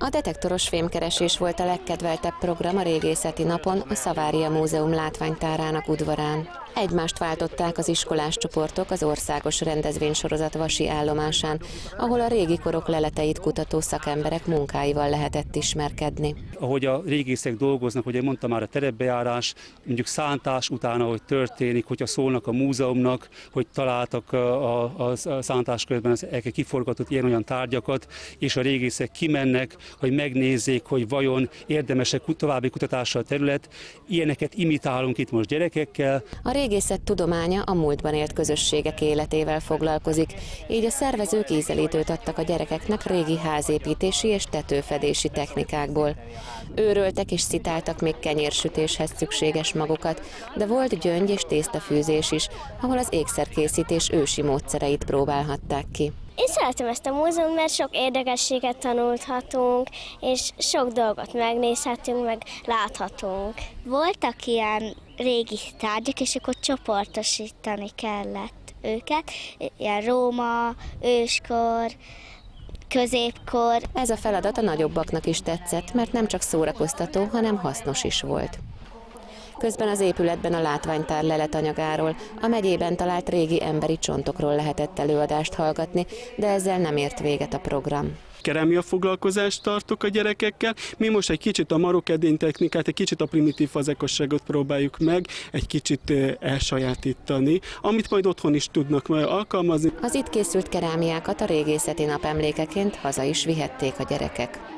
A detektoros fémkeresés volt a legkedveltebb program a régészeti napon a Szavária Múzeum látványtárának udvarán. Egymást váltották az iskolás csoportok az országos rendezvénysorozat Vasi állomásán, ahol a régi korok leleteit kutató szakemberek munkáival lehetett ismerkedni. Ahogy a régészek dolgoznak, ugye mondtam már a terepbejárás, mondjuk szántás utána, hogy történik, hogyha szólnak a múzeumnak, hogy találtak a, a, a szántás közben az kiforgatott ilyen-olyan tárgyakat, és a régészek kimennek, hogy megnézzék, hogy vajon érdemesek további kutatásra a terület. Ilyeneket imitálunk itt most gyerekekkel. A régészet tudománya a múltban élt közösségek életével foglalkozik, így a szervezők ízelítőt adtak a gyerekeknek régi házépítési és tetőfedési technikákból. Őröltek és szitáltak még kenyérsütéshez szükséges magukat, de volt gyöngy és tésztafűzés is, ahol az ékszerkészítés ősi módszereit próbálhatták ki. Én szeretem ezt a múzeumot, mert sok érdekességet tanulhatunk, és sok dolgot megnézhetünk, meg láthatunk. Voltak ilyen régi tárgyak, és akkor csoportosítani kellett őket, ilyen Róma, őskor, középkor. Ez a feladat a nagyobbaknak is tetszett, mert nem csak szórakoztató, hanem hasznos is volt. Közben az épületben a látványtár leletanyagáról, a megyében talált régi emberi csontokról lehetett előadást hallgatni, de ezzel nem ért véget a program kerámia foglalkozást tartok a gyerekekkel. Mi most egy kicsit a marokedény technikát, egy kicsit a primitív fazekosságot próbáljuk meg, egy kicsit elsajátítani, amit majd otthon is tudnak alkalmazni. Az itt készült kerámiákat a régészeti nap emlékeként haza is vihették a gyerekek.